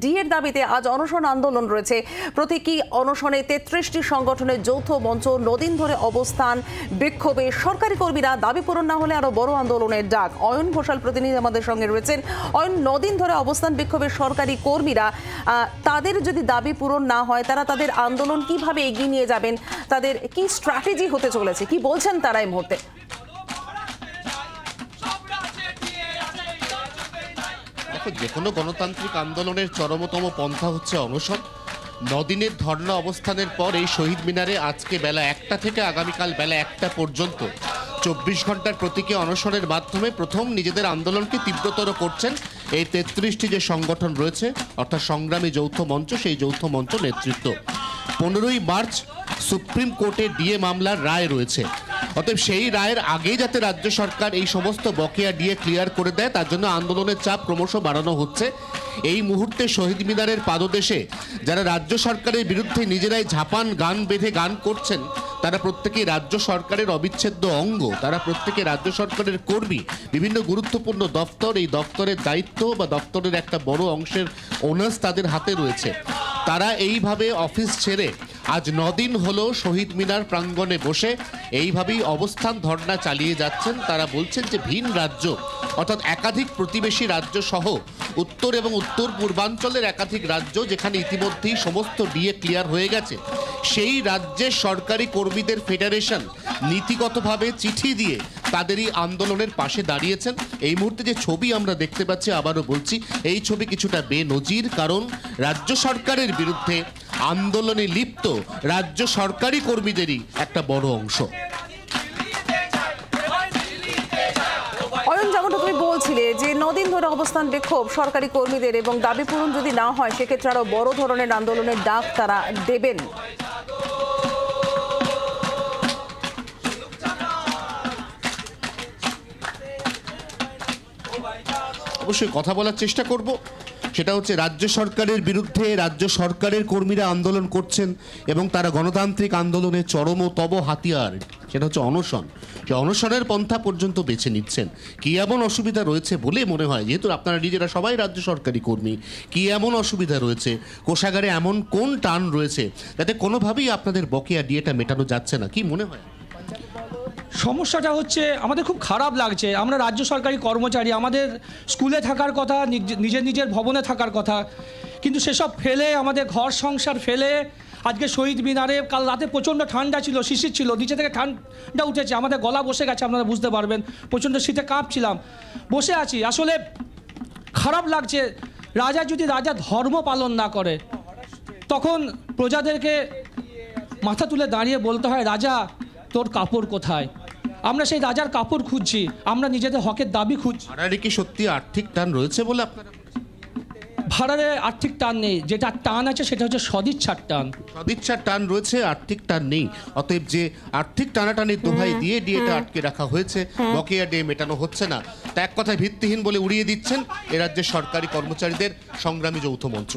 ডিএর দাবিতে আজ অনশন আন্দোলন রয়েছে। প্রতীকী অনশনে তেত্রিশটি সংগঠনের যৌথ মঞ্চ নদিন ধরে অবস্থান বিক্ষোভে সরকারি কর্মীরা দাবি পূরণ না হলে আরও বড় আন্দোলনের ডাক। অয়ন ঘোষাল প্রতিনিধি আমাদের সঙ্গে রয়েছেন। অয়ন, নদিন ধরে অবস্থান বিক্ষোভে সরকারি কর্মীরা তাদের যদি দাবি পূরণ না হয়, তারা তাদের আন্দোলন কীভাবে এগিয়ে নিয়ে যাবেন? তাদের কি স্ট্র্যাটেজি হতে চলেছে? কি বলছেন তারা এই মুহূর্তে? দেখো যে কোনো গণতান্ত্রিক আন্দোলনের চরমতম পন্থা হচ্ছে অনশন। নদিনের ধর্ণা অবস্থানের পর এই শহীদ মিনারে আজকে বেলা একটা থেকে আগামীকাল বেলা একটা পর্যন্ত চব্বিশ ঘণ্টার প্রতীকী অনশনের মাধ্যমে প্রথম নিজেদের আন্দোলনকে তীব্রতর করছেন এই তেত্রিশটি যে সংগঠন রয়েছে, অর্থাৎ সংগ্রামী যৌথ মঞ্চ, সেই যৌথ মঞ্চ নেতৃত্ব। পনেরোই মার্চ সুপ্রিম কোর্টে ডিএ মামলার রায় রয়েছে। অতএব সেই রায়ের আগেই যাতে রাজ্য সরকার এই সমস্ত বকেয়া ডিএ ক্লিয়ার করে দেয়, তার জন্য আন্দোলনের চাপ ক্রমশ বাড়ানো হচ্ছে। এই মুহূর্তে শহীদ মিনারের পাদদেশে যারা রাজ্য সরকারের বিরুদ্ধে নিজেরাই ঝাপান, গান বেঁধে গান করছেন, তারা প্রত্যেকেই রাজ্য সরকারের অবিচ্ছেদ্য অঙ্গ। তারা প্রত্যেকে রাজ্য সরকারের কর্মী। বিভিন্ন গুরুত্বপূর্ণ দপ্তর, এই দপ্তরের দায়িত্ব বা দপ্তরের একটা বড় অংশের ওনার্স তাদের হাতে রয়েছে। তারা এইভাবে অফিস ছেড়ে আজ নদিন হলো শহীদ মিনার প্রাঙ্গণে বসে। এইভাবেই অবস্থান ধর্ণা চালিয়ে যাচ্ছেন। তারা বলছেন যে ভিন রাজ্য, অর্থাৎ একাধিক প্রতিবেশী রাজ্য সহ উত্তর এবং উত্তর পূর্বাঞ্চলের একাধিক রাজ্য যেখানে ইতিমধ্যেই সমস্ত ডিএ ক্লিয়ার হয়ে গেছে। সেই রাজ্যের সরকারি কর্মীদের ফেডারেশন নীতিগতভাবে চিঠি দিয়ে তাদেরই আন্দোলনের পাশে দাঁড়িয়েছেন। এই মুহূর্তে যে ছবি আমরা দেখতে পাচ্ছি, আবারও বলছি, এই ছবি কিছুটা বেনজির, কারণ রাজ্য সরকারের বিরুদ্ধে আন্দোলনে লিপ্ত রাজ্য সরকারি কর্মীদেরই একটা বড় অংশ। অয়ন যেমনটা তুমি বলছিলে যে নদিন ধরে অবস্থান বিক্ষোভ সরকারি কর্মীদের এবং দাবি পূরণ যদি না হয় সেক্ষেত্রে আরও বড় ধরনের আন্দোলনের ডাক তারা দেবেন। অবশ্যই কথা বলার চেষ্টা করব। সেটা হচ্ছে রাজ্য সরকারের বিরুদ্ধে রাজ্য সরকারের কর্মীরা আন্দোলন করছেন এবং তারা গণতান্ত্রিক আন্দোলনের চরমতম হাতিয়ার। সেটা হচ্ছে অনশন। সে অনশনের পন্থা পর্যন্ত বেছে নিচ্ছেন। কি এমন অসুবিধা রয়েছে বলে মনে হয়? যেহেতু আপনারা নিজেরা সবাই রাজ্য সরকারি কর্মী, কি এমন অসুবিধা রয়েছে? কোষাগারে এমন কোন টান রয়েছে? যাতে কোনোভাবেই আপনাদের বকেয়া ডিএটা মেটানো যাচ্ছে না। কি মনে হয়? সমস্যাটা হচ্ছে আমাদের খুব খারাপ লাগছে। আমরা রাজ্য সরকারি কর্মচারী, আমাদের স্কুলে থাকার কথা, নিজ- নিজের নিজের ভবনে থাকার কথা। কিন্তু সেসব ফেলে, আমাদের ঘর সংসার ফেলে, আজকে শহীদ মিনারে কাল রাতে প্রচণ্ড ঠান্ডা ছিল, শিশির ছিল, নিচে থেকে ঠান্ডা উঠেছে, আমাদের গলা বসে গেছে, আপনারা বুঝতে পারবেন, প্রচণ্ড শীতে কাঁপছিলাম। বসে আছি, আসলে খারাপ লাগছে, রাজা যদি রাজা ধর্ম পালন না করে, তখন প্রজাদেরকে মাথা তুলে দাঁড়িয়ে বলতে হয়, রাজা, তোর কাপড় কোথায়? আমরা সেই রাজার কাপড় খুঁজছি আমরা নিজেদের হকের দাবি খুঁজছি ভাড়ারে কি সত্যি আর্থিক টান রয়েছে বলে আপনারা ভাড়ারে আর্থিক টান নেই যেটা টান আছে সেটা হচ্ছে সদিচ্ছার টান। সদিচ্ছার টান রয়েছে আর্থিক টান নেই। অতএব যে আর্থিক টানাটানির দোহাই দিয়ে ডিএটা আটকে রাখা হয়েছে বকেয়া ডিএ মেটানো হচ্ছে না। তা এক কথায় ভিত্তিহীন বলে উড়িয়ে দিচ্ছেন এ রাজ্যের সরকারি কর্মচারীদের সংগ্রামী যৌথ মঞ্চ।